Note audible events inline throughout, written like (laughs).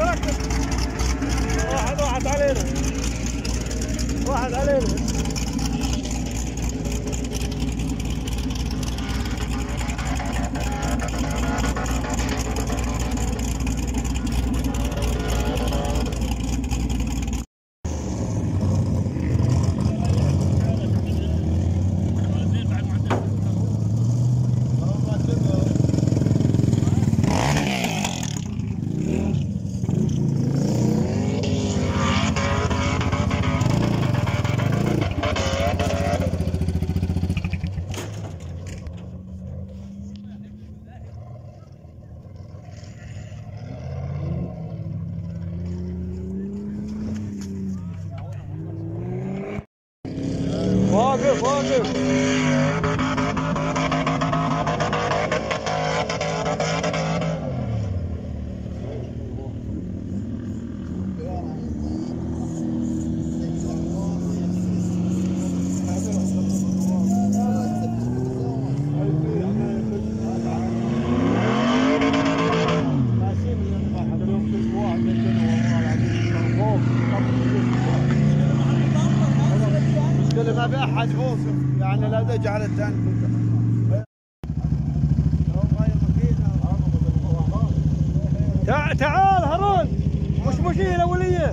Fuck! بأحد موصف يعني لا جعلت أنفسها تعال هارون مش مشيلة ولية.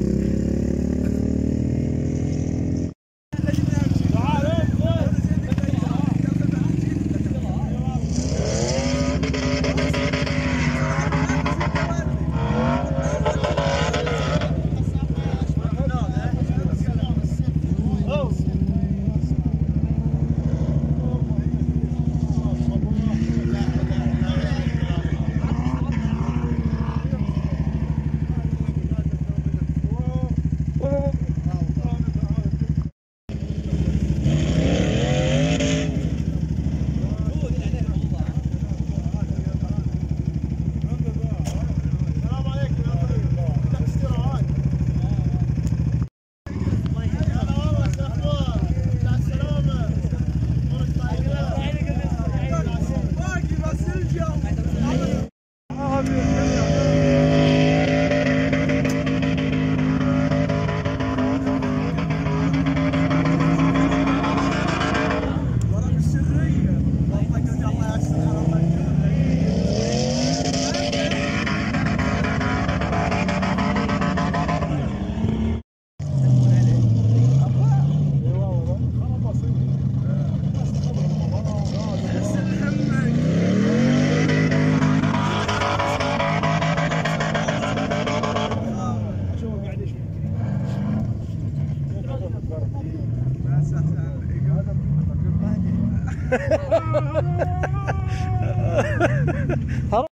هو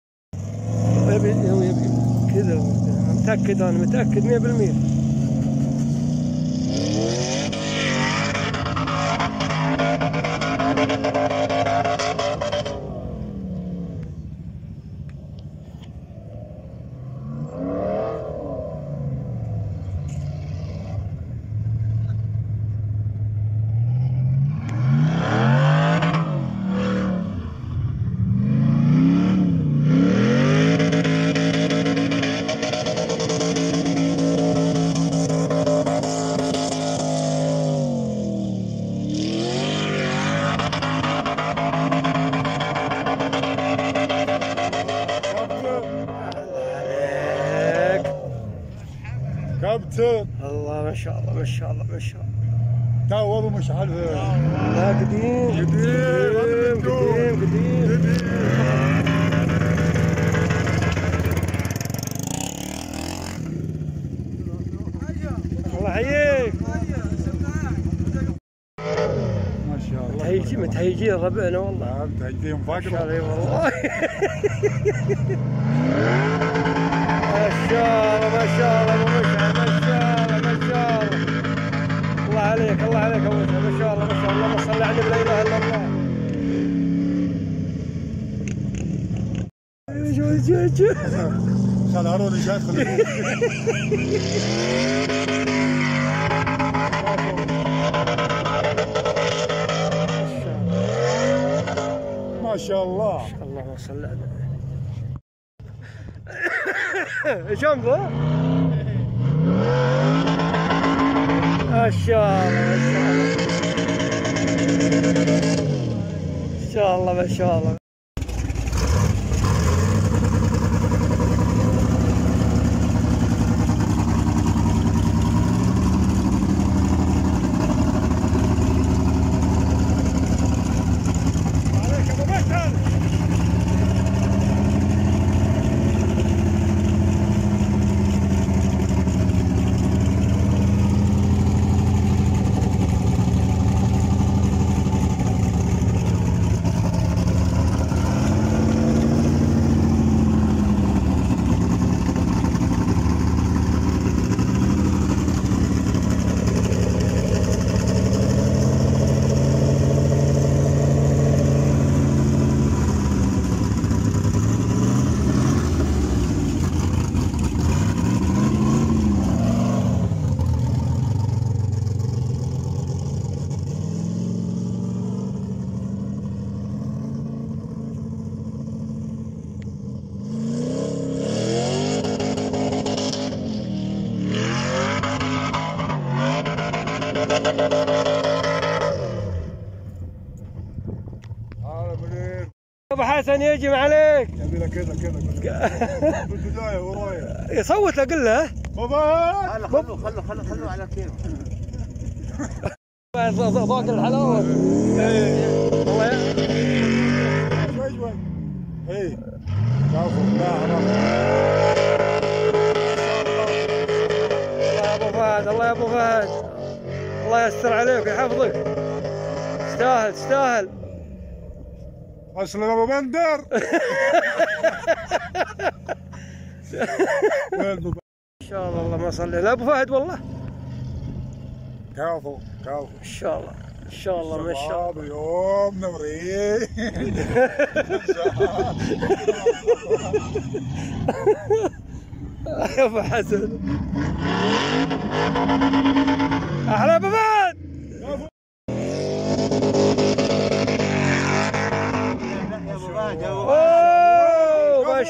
يبي كذا متأكد أنا متأكد 100% شاء الله ما شاء الله ما شاء الله. لا والله مش عارف لا قديم. قديم قديم قديم الله يحييك. ما شاء الله. متهيجين ربعنا والله. نعم، متهيجين فقره والله. (laughs) خل هارون شاد خليه ما شاء الله. اللهم صل على امضى؟ ما شاء الله ما شاء الله. ما شاء الله ما شاء الله عليك ابو مشعل هذا منير أبو حسن يجي عليك. يبي كذا كذا كذا. بالبدايه (laughs) ورايا. يصوت له قل له. بابا! خلوا خلوا خلوا خلوا على كيف. (laughs) ضاق الحلاوة. اي خلاص الله يا أبو فهد الله يا أبو فهد. الله يستر عليك ويحفظك. تستاهل تستاهل. اسلم ابو بندر إن شاء الله اللهم صل على. أبو فهد والله. كفو كفو إن شاء الله إن شاء الله ما شاء الله. يوم نورين يا (laughs) أبو حسن. أحلى أبو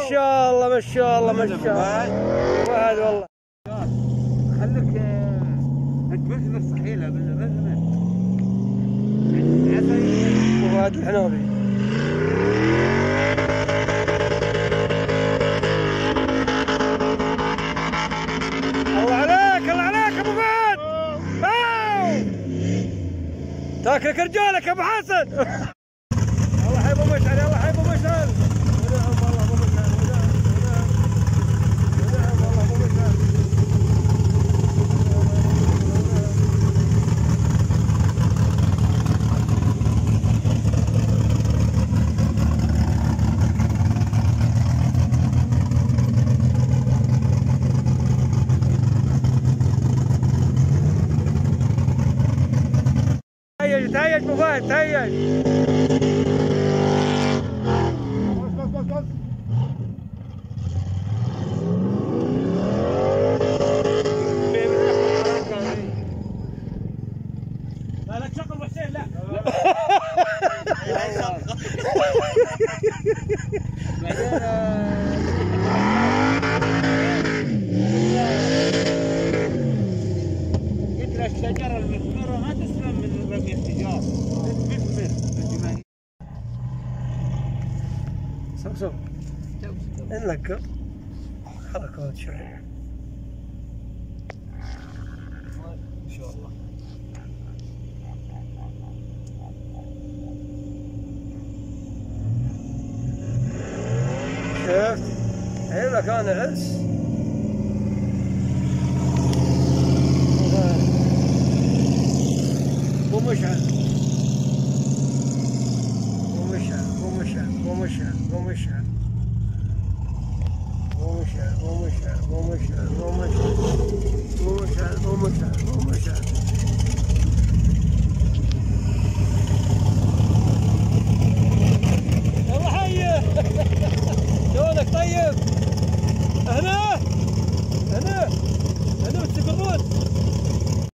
شاء الله ما شاء الله ما شاء الله. فهد والله. خليك تمزمر صحيح بالمزمر عسل ابو فهد الحنوبي الله عليك الله عليك أبو فهد. أوه. تاكلك رجالك يا أبو حسن. plateias. الشجره المثمره ما تسلم من رمي الحجار تثمر سمسم انلقى حركات شوية ان شاء الله شفت؟ هنا كان عز